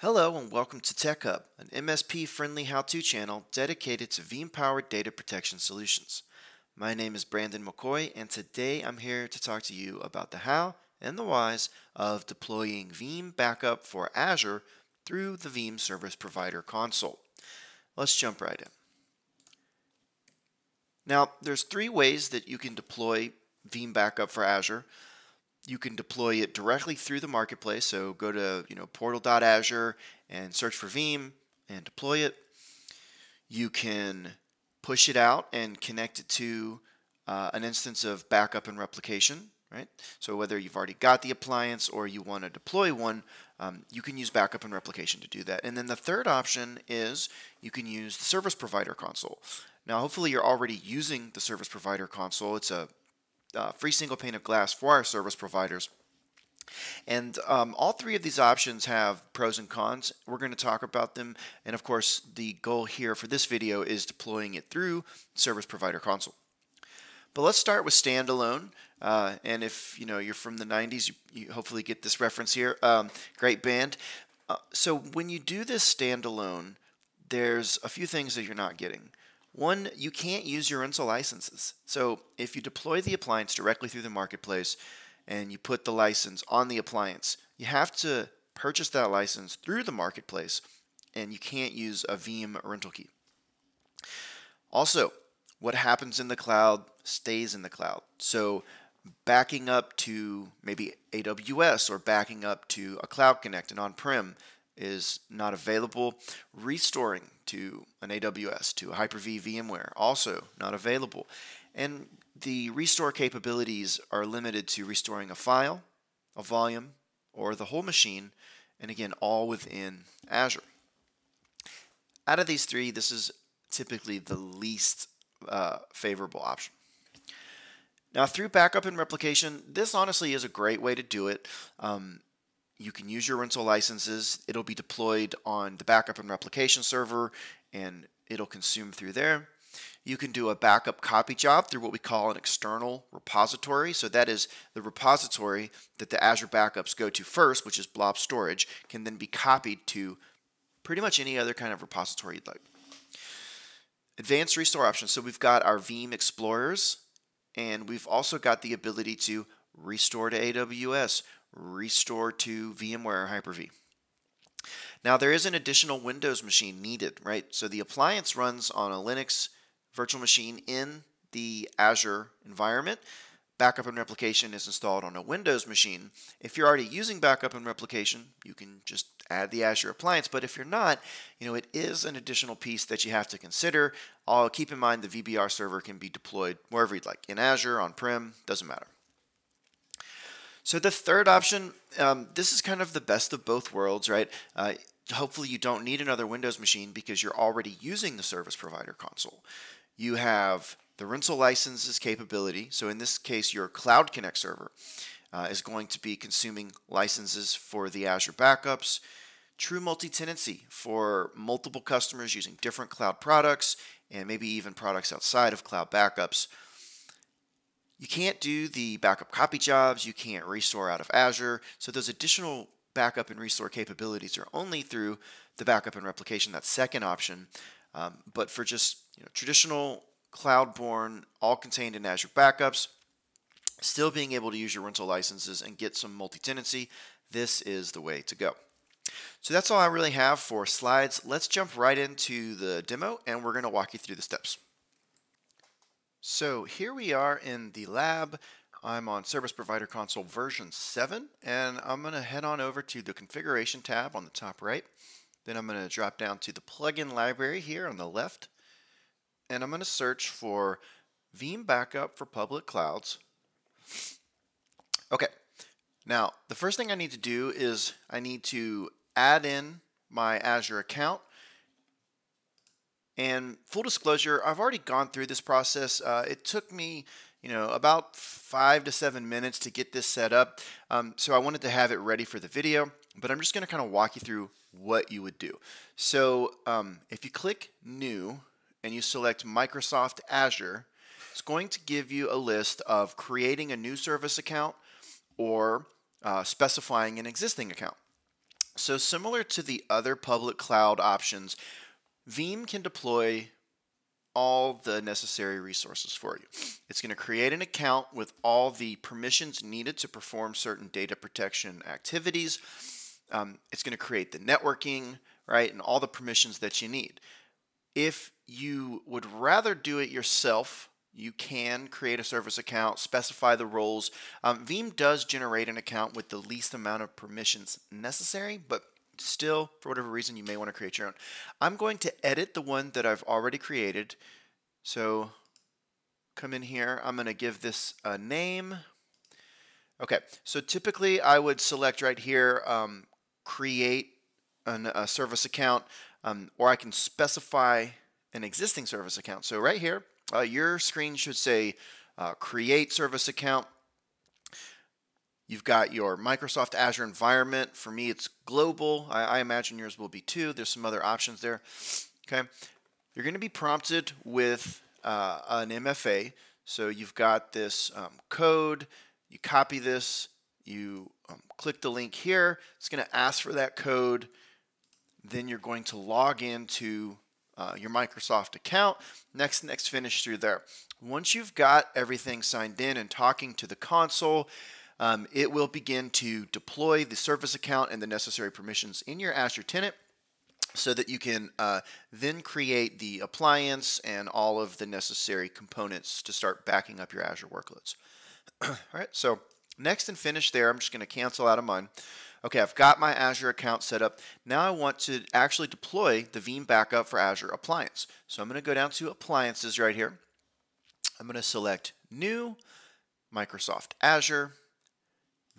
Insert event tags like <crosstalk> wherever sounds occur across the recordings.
Hello and welcome to Tech Hub, an MSP friendly how to channel dedicated to Veeam powered data protection solutions. My name is Brandon McCoy, and today I'm here to talk to you about the how and the whys of deploying Veeam backup for Azure through the Veeam Service Provider console. Let's jump right in. Now, there's three ways that you can deploy Veeam backup for Azure you can deploy it directly through the marketplace. So go to you know portal.azure and search for Veeam and deploy it. You can push it out and connect it to uh, an instance of backup and replication, right? So whether you've already got the appliance or you want to deploy one, um, you can use backup and replication to do that. And then the third option is you can use the service provider console. Now, hopefully, you're already using the service provider console. It's a uh, free single pane of glass for our service providers. And um, all three of these options have pros and cons. We're going to talk about them. And of course, the goal here for this video is deploying it through Service Provider Console. But let's start with standalone. Uh, and if you know you're from the 90s, you, you hopefully get this reference here. Um, great band. Uh, so when you do this standalone, there's a few things that you're not getting. One, you can't use your rental licenses. So if you deploy the appliance directly through the marketplace and you put the license on the appliance, you have to purchase that license through the marketplace and you can't use a Veeam rental key. Also, what happens in the cloud stays in the cloud. So backing up to maybe AWS or backing up to a Cloud Connect and on-prem is not available. Restoring to an AWS, to a Hyper-V VMware, also not available. And the restore capabilities are limited to restoring a file, a volume, or the whole machine, and again, all within Azure. Out of these three, this is typically the least uh, favorable option. Now, through backup and replication, this honestly is a great way to do it. Um, you can use your rental licenses. It'll be deployed on the backup and replication server and it'll consume through there. You can do a backup copy job through what we call an external repository. So that is the repository that the Azure backups go to first, which is blob storage, can then be copied to pretty much any other kind of repository you'd like. Advanced restore options. So we've got our Veeam Explorers, and we've also got the ability to restore to AWS, restore to VMware or Hyper-V. Now there is an additional Windows machine needed, right? So the appliance runs on a Linux virtual machine in the Azure environment. Backup and replication is installed on a Windows machine. If you're already using backup and replication, you can just add the Azure appliance. But if you're not, you know, it is an additional piece that you have to consider. I'll keep in mind the VBR server can be deployed wherever you'd like, in Azure, on-prem, doesn't matter. So the third option, um, this is kind of the best of both worlds, right? Uh, hopefully you don't need another Windows machine because you're already using the service provider console. You have the rental licenses capability. So in this case, your Cloud Connect server uh, is going to be consuming licenses for the Azure backups. True multi-tenancy for multiple customers using different cloud products and maybe even products outside of cloud backups. You can't do the backup copy jobs. You can't restore out of Azure. So those additional backup and restore capabilities are only through the backup and replication, that second option. Um, but for just you know, traditional cloud-born, all contained in Azure backups, still being able to use your rental licenses and get some multi-tenancy, this is the way to go. So that's all I really have for slides. Let's jump right into the demo and we're going to walk you through the steps. So here we are in the lab. I'm on Service Provider Console version 7, and I'm going to head on over to the Configuration tab on the top right. Then I'm going to drop down to the plugin library here on the left, and I'm going to search for Veeam Backup for Public Clouds. Okay, now the first thing I need to do is I need to add in my Azure account and full disclosure, I've already gone through this process. Uh, it took me, you know, about five to seven minutes to get this set up. Um, so I wanted to have it ready for the video, but I'm just going to kind of walk you through what you would do. So um, if you click New and you select Microsoft Azure, it's going to give you a list of creating a new service account or uh, specifying an existing account. So similar to the other public cloud options, Veeam can deploy all the necessary resources for you. It's going to create an account with all the permissions needed to perform certain data protection activities. Um, it's going to create the networking, right, and all the permissions that you need. If you would rather do it yourself, you can create a service account, specify the roles. Um, Veeam does generate an account with the least amount of permissions necessary, but still, for whatever reason, you may want to create your own. I'm going to edit the one that I've already created. So come in here. I'm going to give this a name. Okay, so typically I would select right here, um, create an, a service account, um, or I can specify an existing service account. So right here, uh, your screen should say uh, create service account. You've got your Microsoft Azure environment. For me, it's global. I, I imagine yours will be too. There's some other options there. Okay. You're going to be prompted with uh, an MFA. So you've got this um, code. You copy this. You um, click the link here. It's going to ask for that code. Then you're going to log into uh, your Microsoft account. Next, next, finish through there. Once you've got everything signed in and talking to the console, um, it will begin to deploy the service account and the necessary permissions in your Azure tenant so that you can uh, then create the appliance and all of the necessary components to start backing up your Azure workloads. <clears throat> all right, so next and finish there. I'm just going to cancel out of mine. Okay, I've got my Azure account set up. Now I want to actually deploy the Veeam backup for Azure Appliance. So I'm going to go down to Appliances right here. I'm going to select New, Microsoft Azure,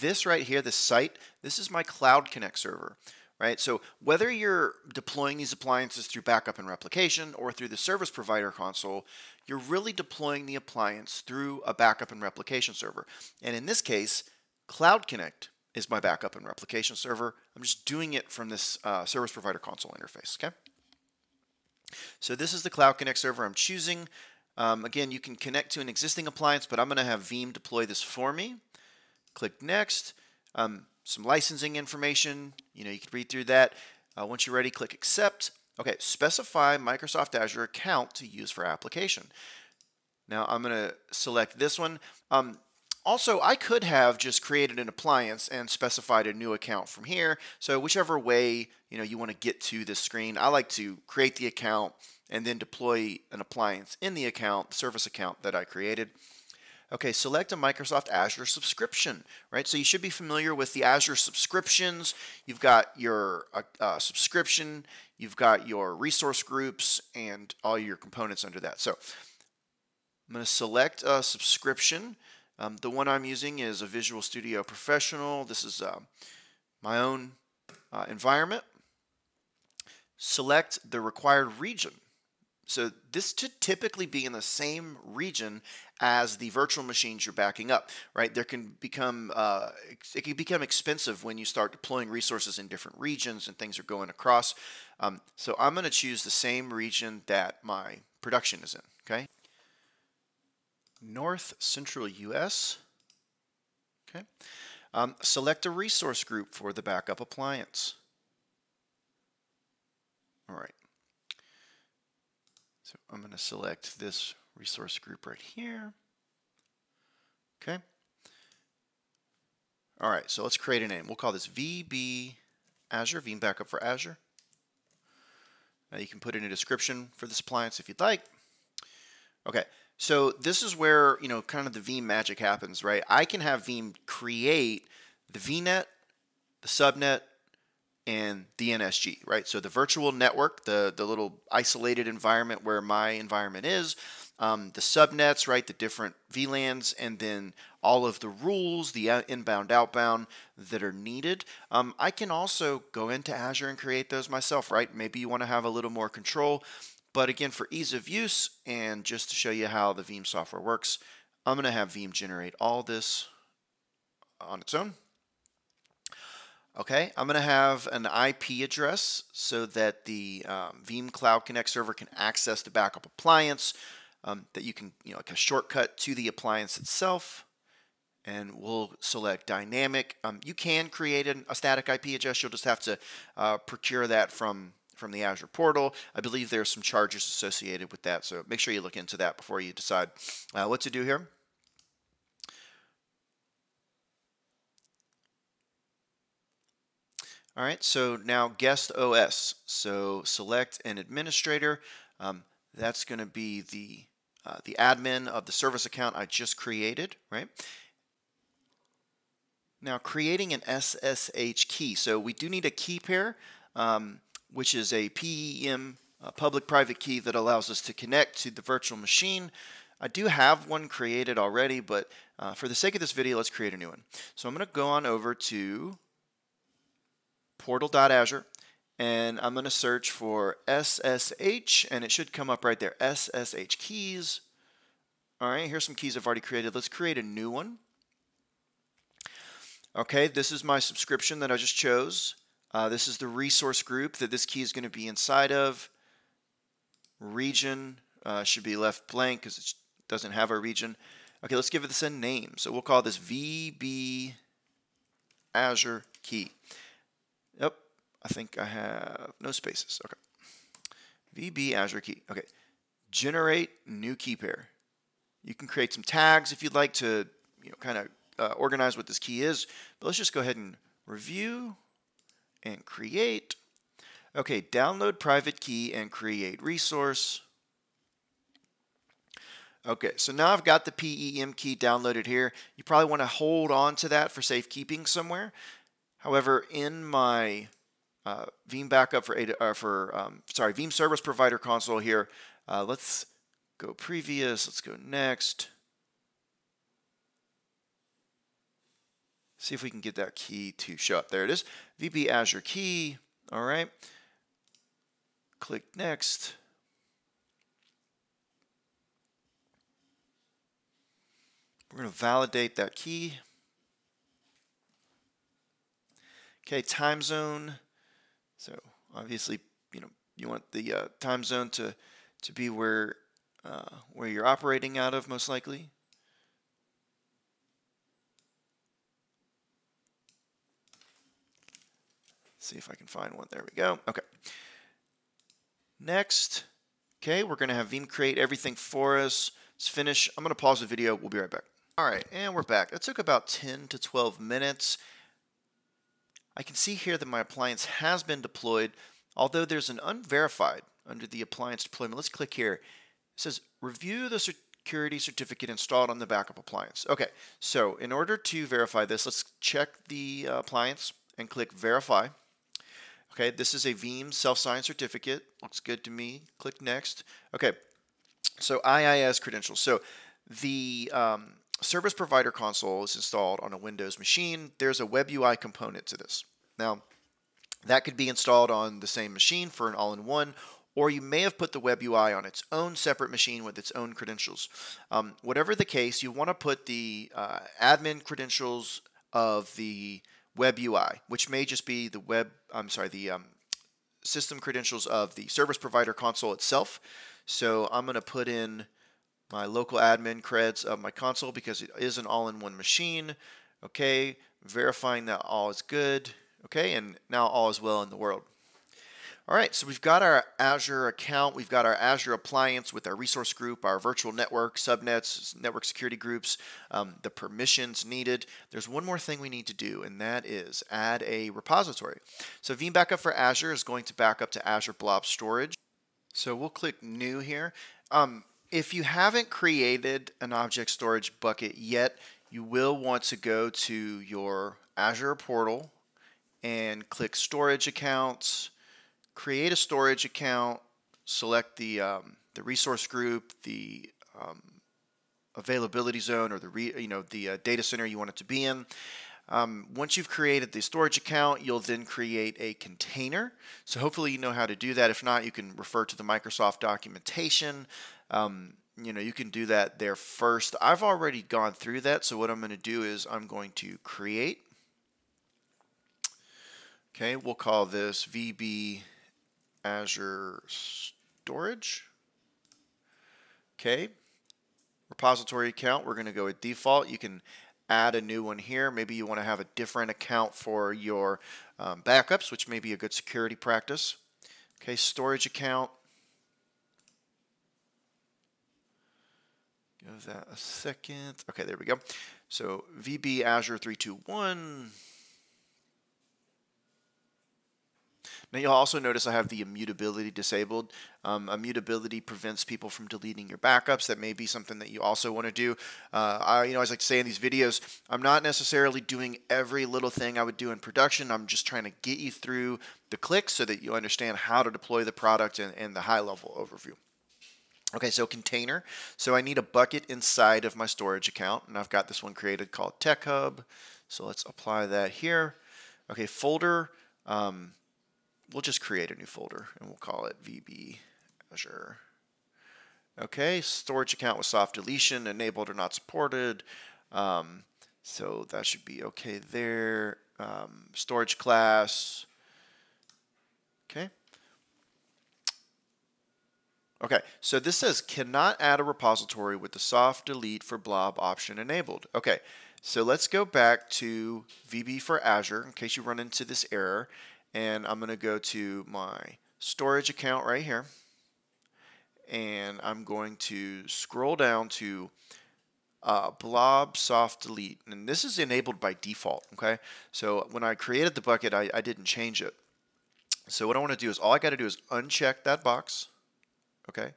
this right here, this site, this is my Cloud Connect server, right? So whether you're deploying these appliances through backup and replication or through the service provider console, you're really deploying the appliance through a backup and replication server. And in this case, Cloud Connect is my backup and replication server. I'm just doing it from this uh, service provider console interface, okay? So this is the Cloud Connect server I'm choosing. Um, again, you can connect to an existing appliance, but I'm going to have Veeam deploy this for me. Click Next. Um, some licensing information. You know, you can read through that. Uh, once you're ready, click Accept. Okay, specify Microsoft Azure account to use for application. Now I'm going to select this one. Um, also, I could have just created an appliance and specified a new account from here. So whichever way you know you want to get to this screen, I like to create the account and then deploy an appliance in the account, the service account that I created. Okay, select a Microsoft Azure subscription, right? So you should be familiar with the Azure subscriptions. You've got your uh, uh, subscription, you've got your resource groups, and all your components under that. So I'm going to select a subscription. Um, the one I'm using is a Visual Studio Professional. This is uh, my own uh, environment. Select the required region. So this should typically be in the same region as the virtual machines you're backing up, right? There can become uh, it can become expensive when you start deploying resources in different regions and things are going across. Um, so I'm going to choose the same region that my production is in. Okay, North Central U.S. Okay, um, select a resource group for the backup appliance. All right. So I'm going to select this resource group right here. Okay. All right, so let's create a name. We'll call this VB Azure, Veeam Backup for Azure. Now you can put in a description for this appliance if you'd like. Okay, so this is where, you know, kind of the Veeam magic happens, right? I can have Veeam create the VNet, the subnet, and the NSG, right? So the virtual network, the, the little isolated environment where my environment is, um, the subnets, right, the different VLANs, and then all of the rules, the inbound, outbound that are needed. Um, I can also go into Azure and create those myself, right? Maybe you want to have a little more control. But again, for ease of use and just to show you how the Veeam software works, I'm going to have Veeam generate all this on its own. Okay, I'm going to have an IP address so that the um, Veeam Cloud Connect server can access the backup appliance, um, that you can, you know, like a shortcut to the appliance itself. and we'll select dynamic. Um, you can create an, a static IP address. You'll just have to uh, procure that from from the Azure portal. I believe there are some charges associated with that, so make sure you look into that before you decide uh, what to do here. All right, so now guest OS. So select an administrator. Um, that's going to be the uh, the admin of the service account I just created, right? Now creating an SSH key. So we do need a key pair, um, which is a PEM public-private key that allows us to connect to the virtual machine. I do have one created already, but uh, for the sake of this video, let's create a new one. So I'm going to go on over to portal.azure and I'm going to search for SSH and it should come up right there. SSH keys. All right here's some keys I've already created. Let's create a new one. Okay this is my subscription that I just chose. Uh, this is the resource group that this key is going to be inside of. Region uh, should be left blank because it doesn't have a region. Okay let's give this a name. So we'll call this VB Azure key I think I have no spaces. Okay. VB Azure key. Okay. Generate new key pair. You can create some tags if you'd like to, you know, kind of uh, organize what this key is. But let's just go ahead and review and create. Okay, download private key and create resource. Okay, so now I've got the PEM key downloaded here. You probably want to hold on to that for safekeeping somewhere. However, in my uh, Veeam backup for, uh, for um, sorry, Veeam Service Provider console here, uh, let's go previous, let's go next. See if we can get that key to show up. There it is, VB Azure key, all right. Click next. We're to validate that key. Okay, time zone. So obviously, you know, you want the uh, time zone to to be where uh, where you're operating out of, most likely. see if I can find one. There we go. Okay. Next, okay, we're going to have Veeam create everything for us. Let's finish. I'm going to pause the video. We'll be right back. All right, and we're back. It took about 10 to 12 minutes. I can see here that my appliance has been deployed, although there's an unverified under the appliance deployment. Let's click here. It says review the security certificate installed on the backup appliance. Okay, so in order to verify this, let's check the uh, appliance and click verify. Okay, this is a Veeam self-signed certificate. Looks good to me. Click next. Okay, so IIS credentials. So the um, Service Provider Console is installed on a Windows machine. There's a Web UI component to this. Now, that could be installed on the same machine for an all-in-one, or you may have put the Web UI on its own separate machine with its own credentials. Um, whatever the case, you want to put the uh, admin credentials of the Web UI, which may just be the web, I'm sorry, the um, system credentials of the service provider console itself. So I'm going to put in my local admin creds of my console because it is an all-in-one machine. Okay, verifying that all is good. Okay, and now all is well in the world. All right, so we've got our Azure account, we've got our Azure appliance with our resource group, our virtual network, subnets, network security groups, um, the permissions needed. There's one more thing we need to do, and that is add a repository. So Veeam Backup for Azure is going to back up to Azure Blob Storage. So we'll click New here. Um, if you haven't created an object storage bucket yet, you will want to go to your Azure portal and click Storage Accounts, create a storage account, select the, um, the resource group, the um, availability zone, or the re, you know the uh, data center you want it to be in. Um, once you've created the storage account, you'll then create a container. So hopefully you know how to do that. If not, you can refer to the Microsoft documentation. Um, you know, you can do that there first. I've already gone through that, so what I'm going to do is I'm going to create. Okay, we'll call this VB Azure Storage. Okay, repository account, we're going to go with default. You can add a new one here. Maybe you want to have a different account for your um, backups, which may be a good security practice. Okay, storage account. Give that a second. Okay, there we go. So VB Azure 321. Now you'll also notice I have the immutability disabled. Um, immutability prevents people from deleting your backups. That may be something that you also want to do. Uh, I, you know, I like to say in these videos, I'm not necessarily doing every little thing I would do in production. I'm just trying to get you through the clicks so that you understand how to deploy the product and, and the high level overview. Okay, so container. So I need a bucket inside of my storage account, and I've got this one created called Tech Hub. So let's apply that here. Okay, folder. Um, we'll just create a new folder and we'll call it VB Azure. Okay, storage account with soft deletion, enabled or not supported. Um, so that should be okay there. Um, storage class. Okay. Okay, so this says cannot add a repository with the soft delete for blob option enabled. Okay, so let's go back to VB for Azure in case you run into this error and I'm going to go to my storage account right here and I'm going to scroll down to uh, blob soft delete and this is enabled by default okay so when I created the bucket I, I didn't change it so what I want to do is all I got to do is uncheck that box okay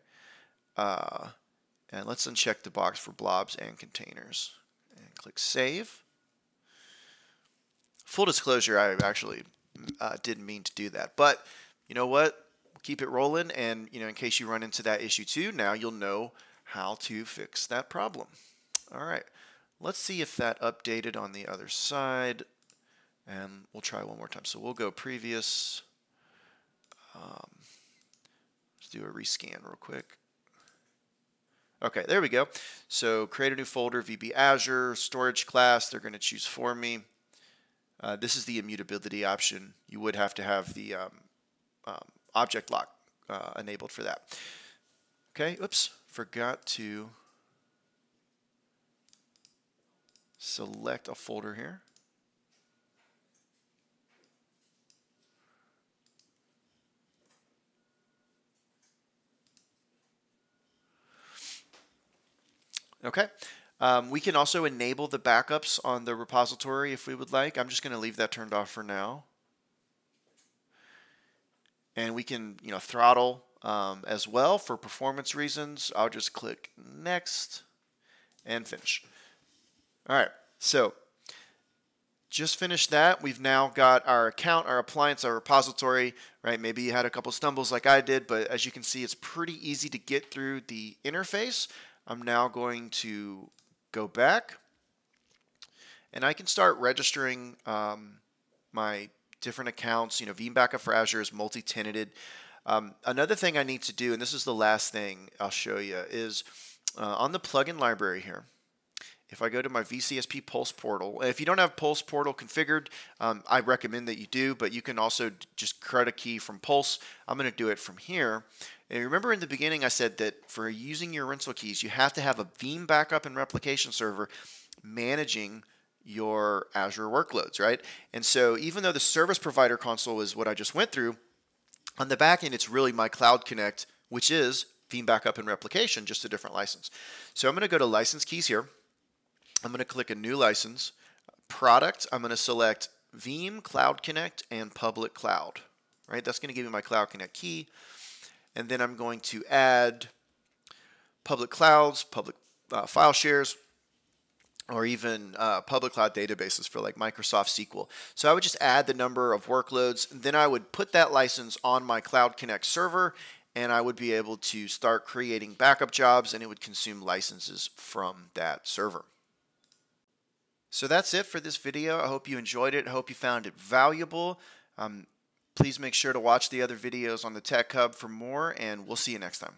uh, and let's uncheck the box for blobs and containers and click save full disclosure I actually uh, didn't mean to do that. But you know what? Keep it rolling, and you know, in case you run into that issue too, now you'll know how to fix that problem. All right, let's see if that updated on the other side, and we'll try one more time. So we'll go previous. Um, do a rescan real quick. Okay, there we go. So create a new folder, VB Azure, storage class, they're going to choose for me. Uh, this is the immutability option. You would have to have the um, um, object lock uh, enabled for that. Okay, oops, forgot to select a folder here. Okay, um, we can also enable the backups on the repository if we would like. I'm just going to leave that turned off for now. And we can, you know, throttle um, as well for performance reasons. I'll just click next and finish. All right, so just finished that. We've now got our account, our appliance, our repository, right? Maybe you had a couple stumbles like I did, but as you can see, it's pretty easy to get through the interface. I'm now going to go back and I can start registering um, my different accounts. You know, Veeam Backup for Azure is multi-tenanted. Um, another thing I need to do, and this is the last thing I'll show you, is uh, on the plugin library here, if I go to my VCSP Pulse portal, if you don't have Pulse portal configured, um, I recommend that you do, but you can also just create a key from Pulse. I'm going to do it from here. And remember in the beginning I said that for using your rental keys, you have to have a Veeam backup and replication server managing your Azure workloads, right? And so even though the service provider console is what I just went through, on the back end, it's really my Cloud Connect, which is Veeam backup and replication, just a different license. So I'm going to go to license keys here. I'm going to click a new license. Product, I'm going to select Veeam, Cloud Connect, and Public Cloud, right? That's going to give me my Cloud Connect key and then I'm going to add public clouds, public uh, file shares, or even uh, public cloud databases for like Microsoft SQL. So I would just add the number of workloads, and then I would put that license on my Cloud Connect server, and I would be able to start creating backup jobs, and it would consume licenses from that server. So that's it for this video. I hope you enjoyed it. I hope you found it valuable. Um, Please make sure to watch the other videos on the Tech Hub for more, and we'll see you next time.